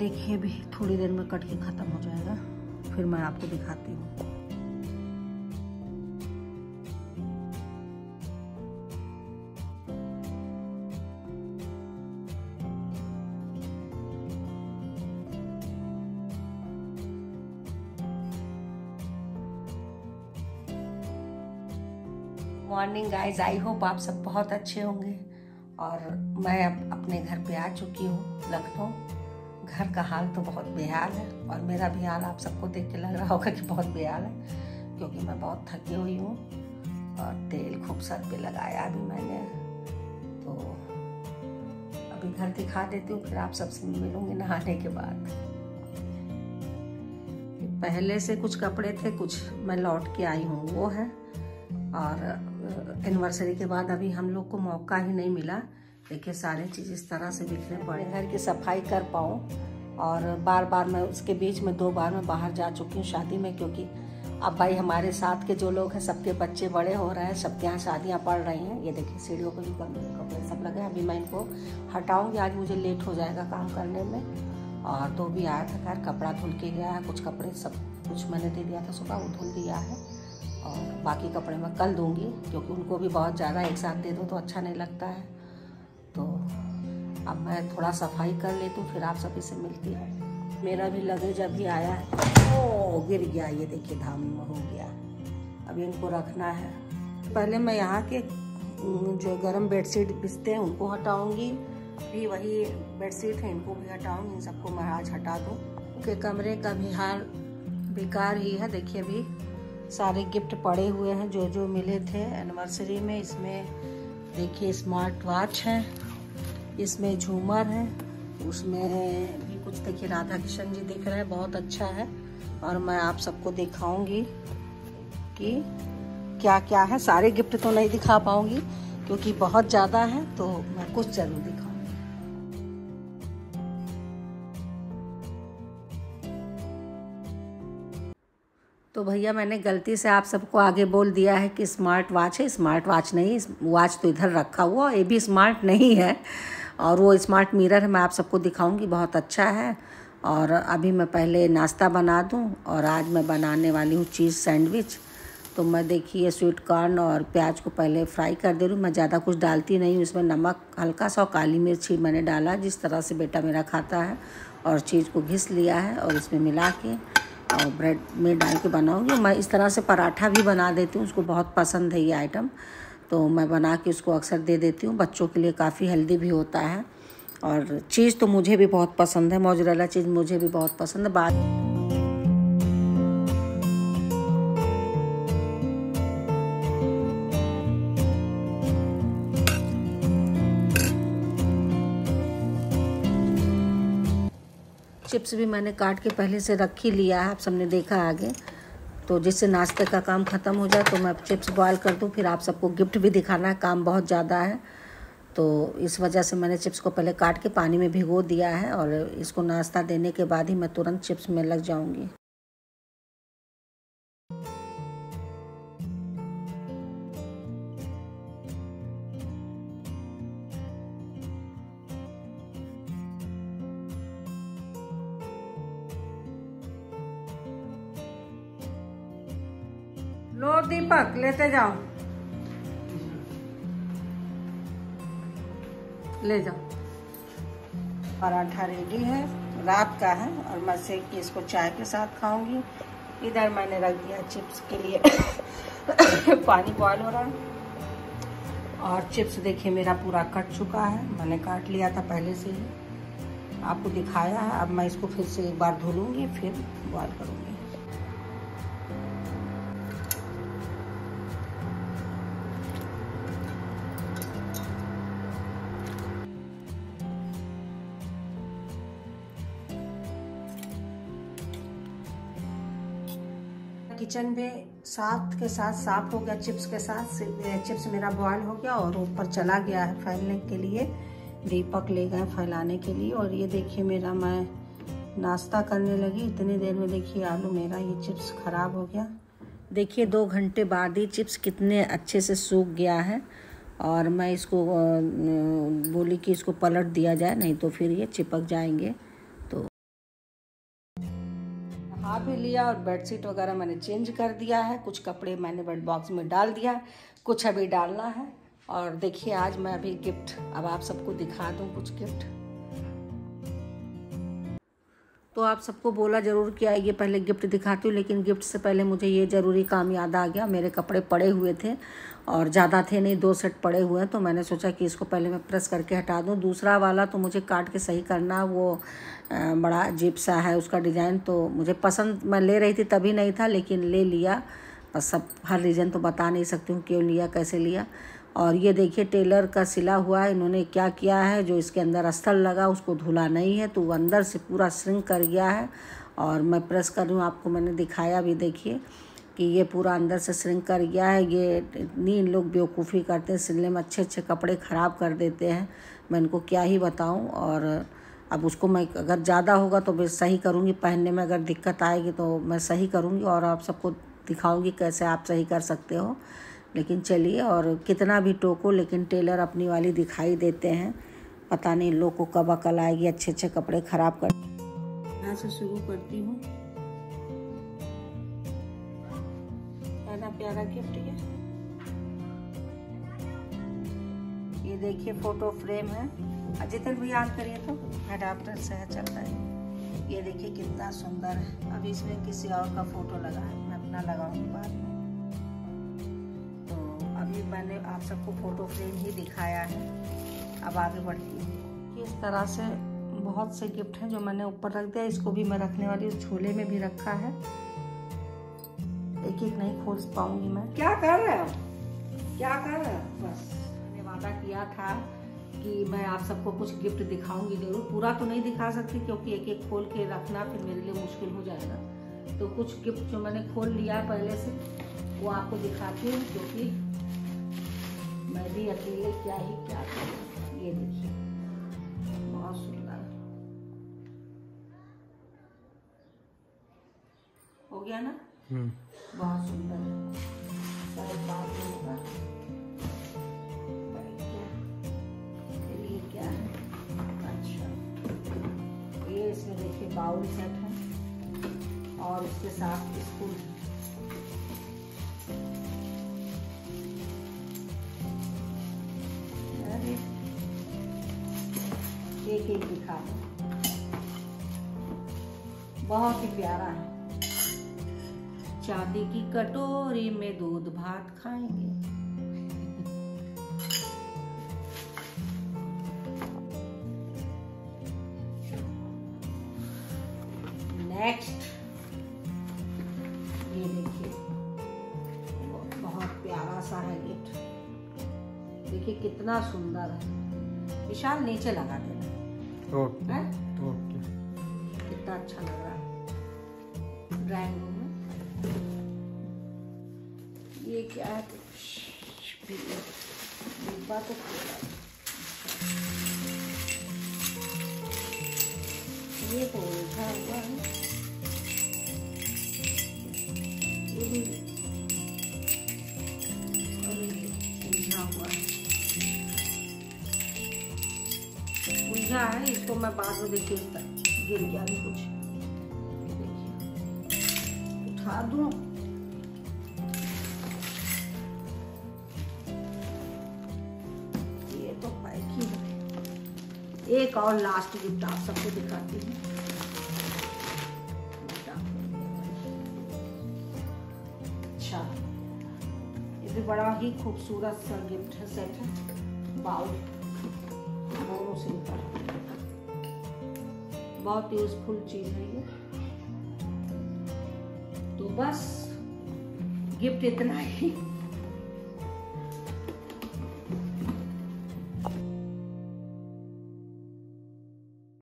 देखिए भी थोड़ी देर में कट के ख़त्म हो जाएगा। फिर मैं आपको दिखाती हूँ। मॉर्निंग गाइस आई होप आप सब बहुत अच्छे होंगे और मैं अब अपने घर पे आ चुकी हूँ, लखनऊ। घर का हाल तो बहुत बेहाल है और मेरा भी हाल आप सबको देख के लग रहा होगा कि बहुत बेहाल है, क्योंकि मैं बहुत थकी हुई हूँ और तेल खूब सर पे लगाया अभी मैंने। तो अभी घर दिखा देती हूँ, फिर आप सबसे मिलूँगी नहाने के बाद। पहले से कुछ कपड़े थे, कुछ मैं लौट के आई हूँ, वो है। और एनिवर्सरी के बाद अभी हम लोग को मौका ही नहीं मिला। देखिए सारे चीज़ इस तरह से बिखरे पड़े घर की सफ़ाई कर पाऊँ और बार बार मैं उसके बीच में दो बार मैं बाहर जा चुकी हूँ शादी में क्योंकि अब भाई हमारे साथ के जो लोग हैं सबके बच्चे बड़े हो रहे हैं सबके यहाँ शादियाँ पड़ रही हैं। ये देखिए सीढ़ियों पर भी बंद कपड़े सब लगे अभी मैं इनको हटाऊँगी। आज मुझे लेट हो जाएगा काम करने में। और तो भी आया था खैर कपड़ा धुल के गया है कुछ कपड़े सब कुछ मैंने दे दिया था सुबह वो धुल दिया है। और बाकी कपड़े मैं कल दूँगी क्योंकि उनको भी बहुत ज़्यादा एक साथ दे दो तो अच्छा नहीं लगता है। तो अब मैं थोड़ा सफ़ाई कर लेती हूँ फिर आप सभी से मिलती हूँ। मेरा भी लगेज अभी आया है। ओ, गिर गया ये देखिए, धाम हो गया। अभी इनको रखना है। पहले मैं यहाँ के जो गर्म बेडशीट बिछते हैं, उनको हटाऊँगी। भी वही बेडशीट है, इनको भी हटाऊँगी, इन सबको मैं आज हटा दूँ। के कमरे का भी हाल बेकार ही है, देखिए अभी। सारे गिफ्ट पड़े हुए हैं जो जो मिले थे एनिवर्सरी में, इसमें देखिए स्मार्ट वॉच है, इसमें झूमर है, उसमें भी कुछ देखिए राधा कृष्ण जी दिख रहे हैं, बहुत अच्छा है, और मैं आप सबको दिखाऊँगी कि क्या क्या है। सारे गिफ्ट तो नहीं दिखा पाऊँगी, क्योंकि बहुत ज़्यादा है तो मैं कुछ ज़रूर दिखाऊँगी। तो भैया मैंने गलती से आप सबको आगे बोल दिया है कि स्मार्ट वॉच है। स्मार्ट वॉच नहीं वॉच तो इधर रखा हुआ ये भी स्मार्ट नहीं है। और वो स्मार्ट मिरर है, मैं आप सबको दिखाऊँगी, बहुत अच्छा है। और अभी मैं पहले नाश्ता बना दूँ, और आज मैं बनाने वाली हूँ चीज़ सैंडविच तो मैं देखिए स्वीट कॉर्न और प्याज को पहले फ्राई कर दे रही हूँ। मैं ज़्यादा कुछ डालती नहीं हूँ, इसमें नमक, हल्का सा और काली मिर्ची मैंने डाला, जिस तरह से बेटा मेरा खाता है और चीज़ को घिस लिया है और इसमें मिला के और ब्रेड में डाल के बनाऊँगी। मैं इस तरह से पराठा भी बना देती हूँ, उसको बहुत पसंद है ये आइटम तो मैं बना के उसको अक्सर दे देती हूँ। बच्चों के लिए काफ़ी हेल्दी भी होता है। और चीज़ तो मुझे भी बहुत पसंद है। मोजरेला चीज़ मुझे भी बहुत पसंद है। बात चिप्स भी मैंने काट के पहले से रख ही लिया है, आप सबने देखा आगे। तो जिससे नाश्ते का काम ख़त्म हो जाए तो मैं चिप्स बॉयल कर दूँ, फिर आप सबको गिफ्ट भी दिखाना है, काम बहुत ज़्यादा है। तो इस वजह से मैंने चिप्स को पहले काट के पानी में भिगो दिया है, और इसको नाश्ता देने के बाद ही मैं तुरंत चिप्स में लग जाऊँगी। लो दीपक लेते जाओ। ले जाओ। पराठा रेडी है, रात का है, और मैं के इसको चाय के साथ खाऊँगी। इधर मैंने रख दिया चिप्स के लिए। पानी बॉयल हो रहा है। और चिप्स देखिए, मेरा पूरा कट चुका है। मैंने काट लिया था पहले से ही। आपको दिखाया है, अब मैं इसको फिर से एक बार धुलूँगी, फिर बॉयल करूँगी। किचन में साथ के साथ साफ़ हो गया, चिप्स के साथ चिप्स मेरा बॉयल हो गया और ऊपर चला गया है फैलने के लिए। दीपक ले गए फैलाने के लिए और ये देखिए मेरा मैं नाश्ता करने लगी। इतनी देर में देखिए आलू मेरा ये चिप्स ख़राब हो गया। देखिए दो घंटे बाद ही चिप्स कितने अच्छे से सूख गया है और मैं इसको बोली कि इसको पलट दिया जाए, नहीं तो फिर ये चिपक जाएँगे। खा भी लिया और बेडशीट वगैरह मैंने चेंज कर दिया है। कुछ कपड़े मैंने बेड बॉक्स में डाल दिया कुछ अभी डालना है। और देखिए, आज मैं अभी गिफ्ट अब आप सबको दिखा दूँ कुछ गिफ्ट तो आप सबको बोला ज़रूर कि आइए पहले गिफ्ट दिखाती हूँ, लेकिन गिफ्ट से पहले मुझे ये ज़रूरी काम याद आ गया। मेरे कपड़े पड़े हुए थे और ज़्यादा थे नहीं, दो सेट पड़े हुए हैं तो मैंने सोचा कि इसको पहले मैं प्रेस करके हटा दूँ। दूसरा वाला तो मुझे काट के सही करना, वो बड़ा अजीब सा है उसका डिज़ाइन तो मुझे पसंद, मैं ले रही थी तभी नहीं था, लेकिन ले लिया। बस सब, हर रीज़न तो बता नहीं सकती हूँ, क्यों लिया, कैसे लिया। और ये देखिए, टेलर का सिला हुआ है, इन्होंने क्या किया है, जो इसके अंदर अस्तर लगा, उसको धुला नहीं है तो वो अंदर से पूरा श्रिंक कर गया है। और मैं प्रेस कर रही हूँ, आपको मैंने दिखाया भी, देखिए, कि ये पूरा अंदर से श्रिंक कर गया है। ये इतनी इन लोग बेवकूफ़ी करते हैं, सिलने में अच्छे अच्छे कपड़े ख़राब कर देते हैं। मैं इनको क्या ही बताऊँ, और अब उसको मैं अगर ज़्यादा होगा तो मैं सही करूँगी, पहनने में अगर दिक्कत आएगी तो मैं सही करूँगी, और आप सबको दिखाऊँगी कैसे आप सही कर सकते हो। लेकिन चलिए, और कितना भी टोको, लेकिन टेलर अपनी वाली दिखाई देते हैं। पता नहीं लोग को कब अकल आएगी अच्छे अच्छे कपड़े ख़राब कर यहाँ से शुरू करती हूँ। प्यारा गिफ्ट ये। ये देखिए फ़ोटो फ्रेम है। जितने भी याद करिए तो अडाप्टर से है चलता है। ये देखिए कितना सुंदर है। अभी इसमें किसी और का फ़ोटो लगा है। मैं अपना लगाऊँगी बाद में। अभी मैंने आप सबको फ़ोटो फ्रेम ही दिखाया है। अब आगे बढ़ती हूँ। इस तरह से बहुत से गिफ्ट हैं जो मैंने ऊपर रख दिया इसको भी मैं रखने वाली उस झोले में भी रखा है। एक एक नहीं खोल पाऊँगी मैं। क्या कर रहे हो? क्या कर रहे हो? बस। मैंने वादा किया था कि मैं आप सबको कुछ गिफ्ट दिखाऊँगी ज़रूर। पूरा तो नहीं दिखा सकती क्योंकि एक एक खोल के रखना फिर मेरे लिए मुश्किल हो जाएगा। तो कुछ गिफ्ट जो मैंने खोल लिया पहले से वो आपको दिखाती हूँ क्योंकि मैं भी अकेले क्या ही क्या करूँ? ये देखिए। बहुत सुंदर। हो गया ना? हम्म। बहुत सुंदर। शायद बात होगा क्या अच्छा। ये इसमें देखिए बाउल सेट है। और इसके साथ स्कूल एक एक दिखा बहुत ही प्यारा है। चांदी की कटोरी में दूध भात खाएँगे। नेक्स्ट ये देखिए, बहुत प्यारा सा है गिफ्ट देखिए कितना सुंदर है। विशाल नीचे लगा देना। ओके ओके कितना अच्छा लग रहा है। ड्राइंग रूम में। ये क्या है? डिब्बा तो ये तो उलझा हुआ है। ये भी उलझा है इसको मैं बाद में देखिए गिर गया भी कुछ। उठा दू? ये तो पैक है एक और लास्ट गिफ्ट आप सबको दिखाती हूँ। अच्छा ये भी बड़ा ही खूबसूरत सा गिफ्ट है सेट है। बाउल बहुत यूजफुल चीज़ है ये। तो बस गिफ्ट इतना ही।